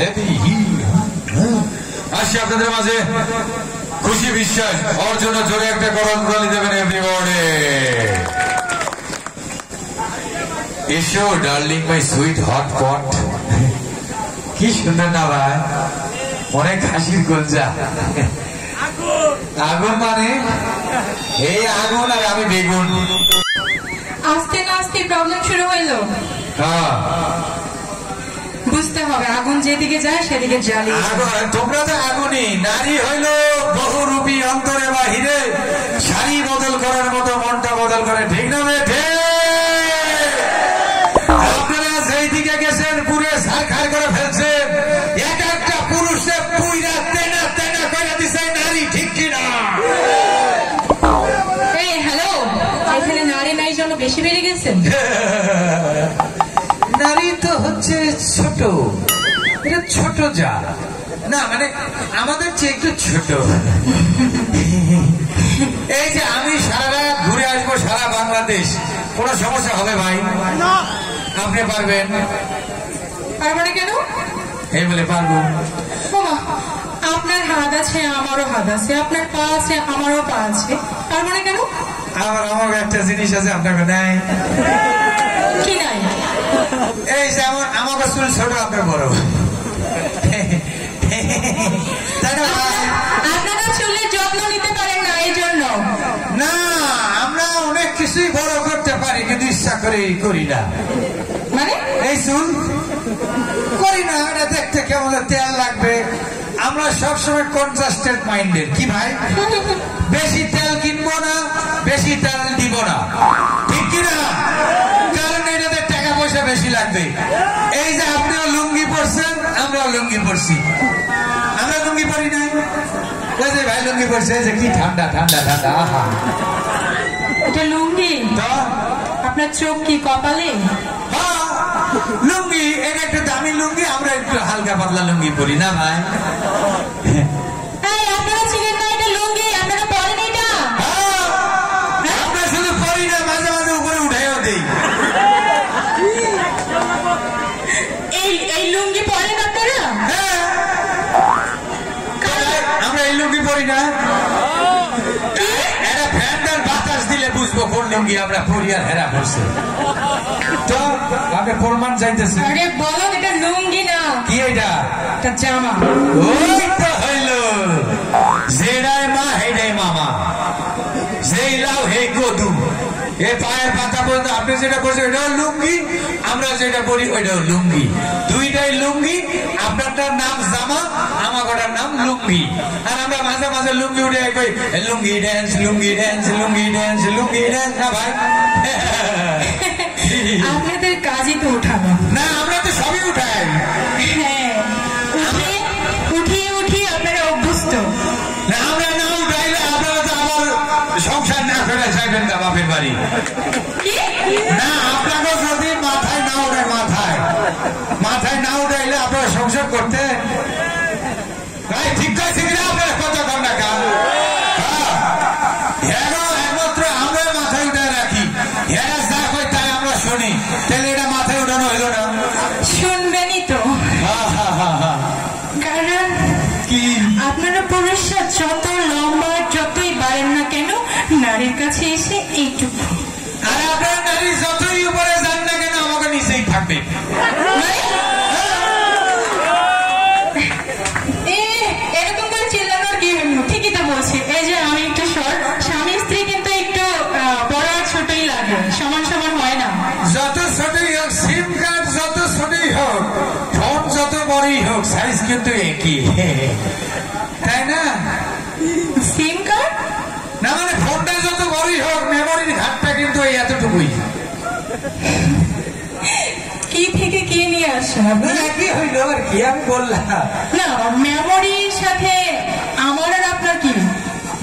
Heavy আসছি আপনাদের মাঝে। খুশি বিশ্বাস ওর জন্য জোরে একটা গরম গালি দেবেন এভরিবডি এসো darling my sweet hot pot. কি সুন্দর না ভাই? অনেক হাসির গঞ্জা। আগুন মানে? এই আগুন আর আমি বেগুন। আস্তে না আস্তে প্রবলেম শুরু হইল। হ্যাঁ। বুঝতে হবে আগুন যেদিকে যায় সেদিকে জ্বালিয়ে আগুন- তোমরা তো আগুনই নারী হইল বহুরূপী অন্তরে বাহিরে শাড়ি বদল করার মতো মনটা বদল করে ঠিক না? আপনারা যেই দিকে গেছেন পুরে সারখার করে ফেলছেন। এক একটা পুরুষে পুইরা তেনা তেনা করে দিছে নারী ঠিক কিনা? এই হ্যালো এখানে নারী নাই জন্য বেশি বেড়ে গেছেন? তো হচ্ছে ছোট। এটা ছোট যা। না মানে আমাদের চেয়ে একটু ছোট। এই যে আমি সারা রাত ঘুরে আসব সারা বাংলাদেশ। কোনো সমস্যা হবে ভাই? আপনি পারবেন? তারপরে কেন? এই বলে পারব। আপনার হাত আছে আমারও হাত আছে। আপনার পা আছে আমারও পা আছে। তার মানে কেন? আমার আমার একটা জিনিস আছে আপনাকে নাই কি নাই এই যেমন আমাকে চুল ছোট আপনার বড়। তাই না ভাই? আপনারা চুলের যত্ন নিতে পারেন না এই জন্য। না আমরা অনেক কিছুই বড় করতে পারি কিন্তু ইচ্ছা করে করি না। মানে? এই শুন করি না এটা দেখতে কেমন তেল লাগবে। আমরা সবসময় কনজাস্টেড মাইন্ডেড কি ভাই? বেশি তেল কিনবো না বেশি তেল দিব না। ঠিক কি না কারণ এটাতে টাকা পয়সা বেশি লাগবে। এই যে আপনিও লুঙ্গি পরছেন আমরাও লুঙ্গি পরছি। আমরা লুঙ্গি পরি নাই। ওই যে ভাই লুঙ্গি পরছে যে কি ঠান্ডা ঠান্ডা ঠান্ডা আহা। এটা লুঙ্গি? আপনার চোখ কি কপালে? হ্যাঁ, লুঙ্গি এটা একটু দামি লুঙ্গি আমরা একটু হালকা পাতলা লুঙ্গি পরি না ভাই? লুঙ্গি আমরা পরি আর হেরা পড়ছে তো আপনি প্রমাণ চাইতেছেন আরে বলো এটা লুঙ্গি না। কি এটা? এটা জামা। ওই তো হইল। মা হেডাই মামা। যেই লাউ হে কদু এ পায়ের পাতা পর্যন্ত আপনি যেটা করছেন এটাও লুঙ্গি আমরা যেটা করি ওইটাও লুঙ্গি। দুইটাই লুঙ্গি আপনারটার নাম জামা লুঙ্গি। আর আমরা মাঝে মাঝে লুঙ্গি উঠে কই lungi dance lungi dance lungi dance lungi dance না ভাই? আপনাদের কাজই তো উঠানো। না আমরা তো সবই উঠাই। হ্যাঁ উঠে উঠিয়ে উঠিয়ে আপনারা অভ্যস্ত। না আমরা না উঠাইলে আপনারা তো আবার সংসার না করে যাবেন না বাপের বাড়ি। কি? না আপনাকে যদি মাথায় না উঠে মাথায়। মাথায় না উঠাইলে আপনারা সংসার করতে নারীর কাছে এসে এইটুকু। আর আপনার নারী যতই উপরে যান না কেন আমাকে নিচেই থাকবে। সাইজ কিন্তু একই। তাই না? সিম কার্ড না মানে ফোনটা যত বড়ই হোক মেমোরির ঘাটটা কিন্তু এই এতটুকুই। কি থেকে কি নিয়ে আপনি একই হইল আর কি আমি বললাম। না মেমোরির সাথে আমার আর আপনার কি?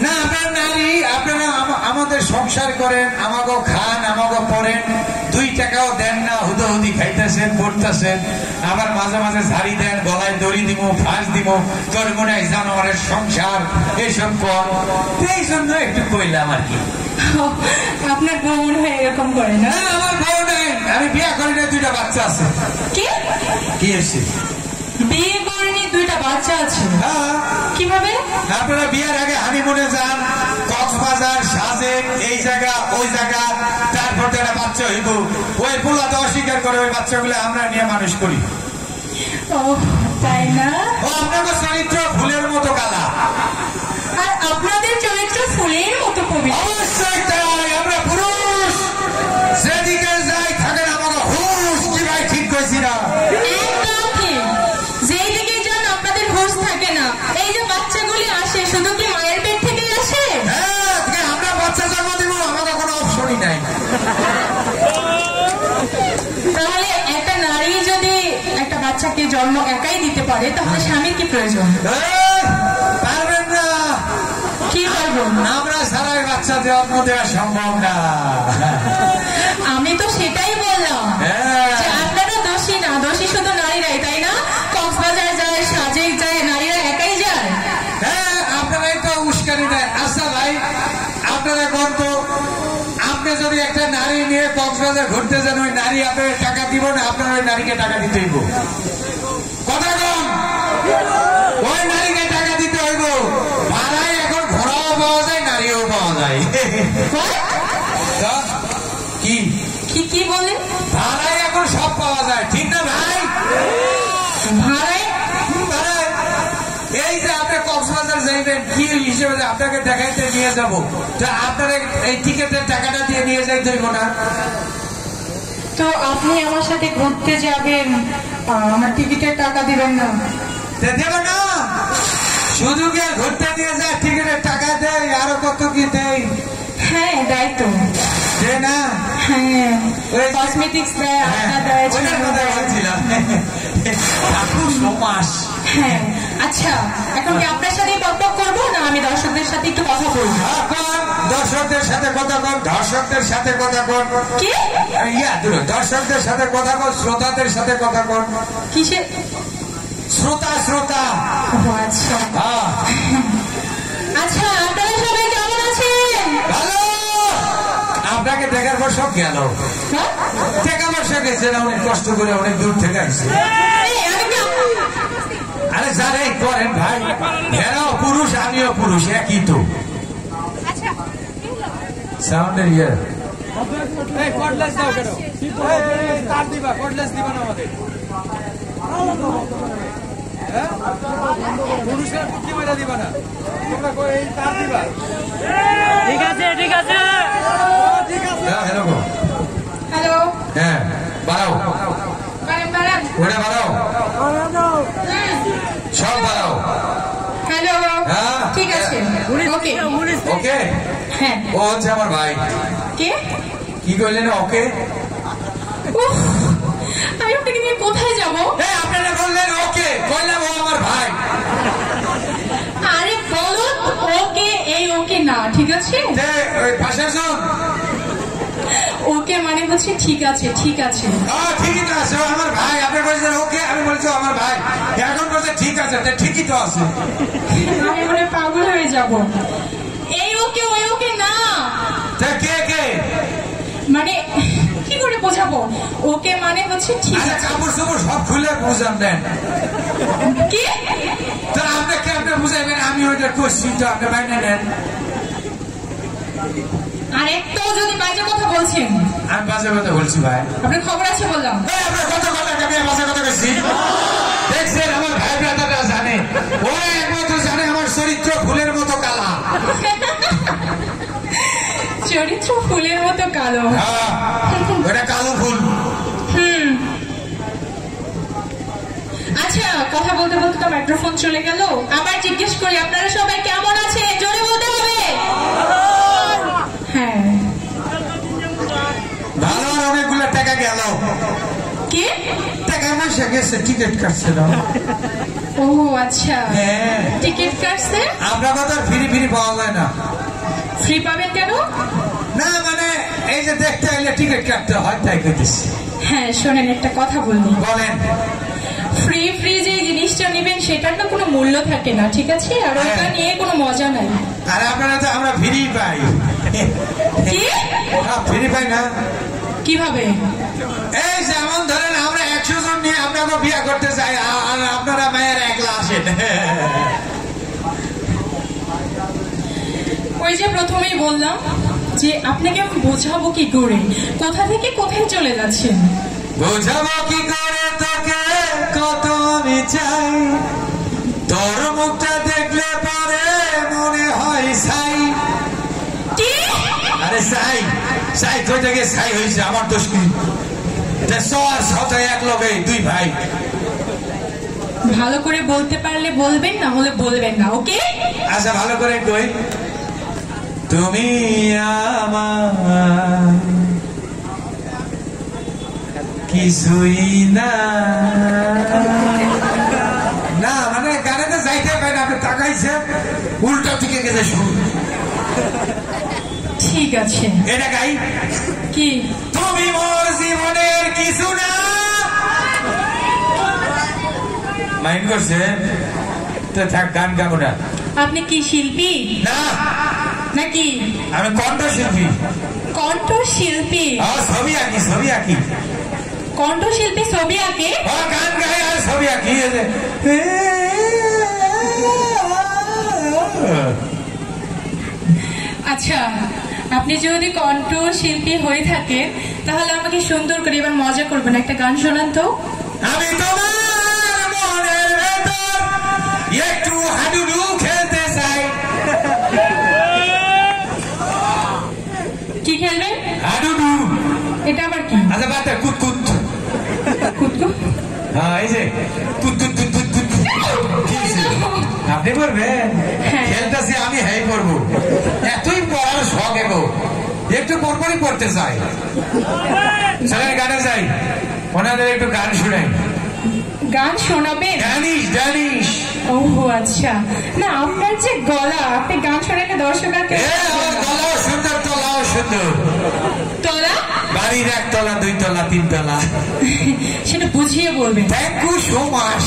না আপনার নারী আপনারা আমাদের সংসার করেন আমাকেও খান আমাকেও পরেন দুই টাকাও দেন না খাইতেছেন পড়তেছেন আবার মাঝে মাঝে ঝাড়ি দেন গলায় দড়ি দিব ফাঁস দিব তোর মনে হয় জানোয়ারের সংসার এইসব কর। এই জন্য একটু কইলাম আর কি। আপনার বউ মনে হয় এরকম করে না? আমার বউ নেই। আমি বিয়ে করি না দুইটা বাচ্চা আছে। কি? কি বিয়ে বাচ্চা আছে। হ্যাঁ। কীভাবে? আপনারা বিয়ের আগে হানিমুনে যান কক্সবাজার সাজেক এই জায়গা ওই জায়গা তারপর একটা বাচ্চা হইব ওই পোলা তো অস্বীকার করে ওই বাচ্চাগুলো আমরা নিয়ে মানুষ করি। তাই না? ও আপনার চরিত্র ফুলের মতো কালা। আর আপনাদের চরিত্র ফুলের মতো কবি অবশ্যই তাই জন্ম একাই দিতে পারে তাহলে স্বামীর কি প্রয়োজন? পারবেন না। কি করব আমরা সারাই বাচ্চা দেওয়ার মধ্যে সম্ভব না আমি তো সেটাই বললাম হ্যাঁ। যে আপনারা দোষী না দোষী শুধু নারীরাই তাই না কক্সবাজার যায় সাজেক যায় নারীরা একাই যায় হ্যাঁ আপনারাই তো উস্কানি দেন আচ্ছা ভাই আপনারা কোন তো আপনি যদি একটা নারী নিয়ে কক্সবাজার ঘুরতে যান ওই নারী আপনার টাকা দিব না আপনার ওই নারীকে টাকা দিতে হইব। কথা কম? ওই নারীকে টাকা দিতে হইব। ভাড়ায় এখন ঘোড়াও পাওয়া যায় নারীও পাওয়া যায় What? তো, কি কি কি বলেন ভাড়ায় এখন সব পাওয়া যায় ঠিক না ভাই ভাড়ায় মানে এই যে আপনি কক্সবাজার যাইবেন কি আপনাকে দেখাইতে নিয়ে যাব। তো আপনার এই- টিকেটের টাকাটা দিয়ে নিয়ে যাইতে হইব না তো আপনি আমার সাথে ঘুরতে যাবেন। আমার টিকিটের টাকা দিবেন না। দেব না শুধু গিয়ে ঘুরতে নিয়ে যায় টিকিটের টাকা দেয় আরও কত কি দেয় হ্যাঁ দেয় তো। না। হ্যাঁ। কসমেটিক্স দেয় আটা দেয় কথা বলছিলাম। দর্শকদের সাথে কথা বলব কর কি দর্শকদের সাথে কথা কর শ্রোতাদের সাথে কথা কর কিসে শ্রোতা শ্রোতা আচ্ছা আচ্ছা আপনারা সবাই সব গেল হ্যাঁ? টাকা পয়সা গেছে অনেক কষ্ট করে অনেক দূর থেকে আসছে আরে যারাই করেন ভাই এরাও পুরুষ আমিও পুরুষ একই তো। সাউন্ডের ইয়ে। এই কর্ডলেস দাও কেন? এই, এই, এই, তার দিবা কর্ডলেস দিবা না আমাদের। হ্যাঁ? পুরুষের পুটকি মেরা দিবা না। তোমরা কই এই তার দিবা। ঠিক আছে ঠিক আছে। আছে হ্যাঁ হ্যালো গো। হ্যালো হ্যাঁ বাড়াও। ওটা বাড়াও। সব বাড়াও। হ্যালো হ্যাঁ। ঠিক আছে। ওকে ওকে? হ্যাঁ। ও হচ্ছে আমার ভাই। কে? কি করলেন ওকে? আমি আপনাকে নিয়ে কোথায় যাব? এই আপনারা বললেন ওকে। কইলাম ও আমার ভাই। আরে বলো ওকে এই ওকে না ঠিক আছে? পাশে শুন ওকে মানে হচ্ছে ঠিক আছে ঠিক আছে। ঠিকই তো আছে আমার ভাই। আপনি বলছেন ওকে আমি বলছি আমার ভাই। এখন বলছে ঠিক আছে ঠিকই তো আছে। আমি মনে পাগল হয়ে যাব। এই ওকে ওই ওকে না। কে কে? মানে কি করে বোঝাবো? ওকে মানে হচ্ছে ঠিক আছে। কাপড় চোপড় সব খুলে বুঝান দেন। কি? তো আপনি কেমনে বুঝাইবেন আমি ওইটা করছি তো আপনি বাইনে নেন। আর একটাও যদি বাজে কথা বলছেন। আমি বাজে কথা বলছি ভাই। আপনার খবর আছে বললাম। আপনার কত কথা আমি বাজে কথা কইছি দেখছেন আমার ভাই ব্রাদাররা জানে। ওরা একমাত্র জানে আমার চরিত্র ফুলের মতো কালা। চরিত্র ফুলের মতো কালো। হ্যাঁ, ওটা কালো ফুল। হুম। আচ্ছা কথা বলতে বলতে তো মাইক্রোফোন চলে গেল। আবার জিজ্ঞেস করি আপনারা সবাই কেমন আছে জোরে বলতে হবে হ্যাঁ ভালো আর অনেকগুলো টাকা গেল কি টাকা গেছে টিকিট কাটছে না। ও আচ্ছা। হ্যাঁ। টিকিট কাটছে? আমরা কথা ফিরি ফিরি পাওয়া যায় না। ফ্রি পাবেন কেন? না মানে এই যে দেখতে আইলে টিকিট কাটতে হয় তাই করতেছি হ্যাঁ শোনেন একটা কথা বলবি। বলেন। ফ্রি ফ্রি যে জিনিসটা নেবেন সেটার না কোনো মূল্য থাকে না ঠিক আছে? আর ওটা হ্যাঁ। নিয়ে কোনো মজা নাই। আর আপনারা তো আমরা ফ্রি পাই। কি? ফ্রি পাই না। কীভাবে? এই যেমন ধরেন আমরা একশো জন নিয়ে আপনাকে বিয়ে করতে চাই আর আপনারা মায়ের একলা আসেন ওই যে প্রথমেই বললাম যে আপনাকে আমি বোঝাবো কি করে? কোথা থেকে কোথায় চলে যাচ্ছেন? বোঝাবো কি করে তোকে কত আমি চাই। তোর মুখটা দেখলে পরে মনে হয় সাই। আরে সাই সাই কই থেকে সাই হয়েছে? আমার দোষ কি? দুই ভাই। ভালো করে বলতে পারলে বলবেন না হলে বলবেন না ওকে? আচ্ছা ভালো করে কই। তুমি আমার কিছুই না। না মানে গানে তো যাইতে পারে না আপনি তাকাইছে উল্টা থেকে গেছে শুন ঠিক আছে। এটা গাই। কি? তুমি মোর জীবনের কিছু না। মাইন্ড করছে? তো থাক গান গাবো না। আপনি কি শিল্পী? না। নাকি? আমি কণ্ঠশিল্পী। কণ্ঠ শিল্পী ছবি আঁকি ছবি আঁকি। কণ্ঠ শিল্পী ছবি আঁকে? ও গান গাই আর ছবি আঁকি। আচ্ছা আপনি যদি কণ্ঠ শিল্পী হয়ে থাকেন তাহলে আমাকে সুন্দর করে এবার মজা করবেন। একটা গান শোনান তো। আমি তোমার মনের ভেতর একটু হাডুডু খেলতে চাই। কি খেলবেন হাডুডু। এটা আবার কি? আচ্ছা হ্যাঁ এই যে? আপনি করবেন? হ্যাঁ। খেলতেছি আমি হ্যাঁ করব। একটু পরপরই পড়তে চাই ছেলের গানে যাই। ওনাদের একটু গান শুনাই। গান শোনাবেন? জানিস জানিস ও আচ্ছা। না আপনার যে গলা আপনি গান শোনালে দর্শক আর গলাও সুন্দর তলাও সুন্দর। তলা? বাড়ির এক তলা দুই তলা তিন তলা। সেটা বুঝিয়ে বলবেন। Thank you so much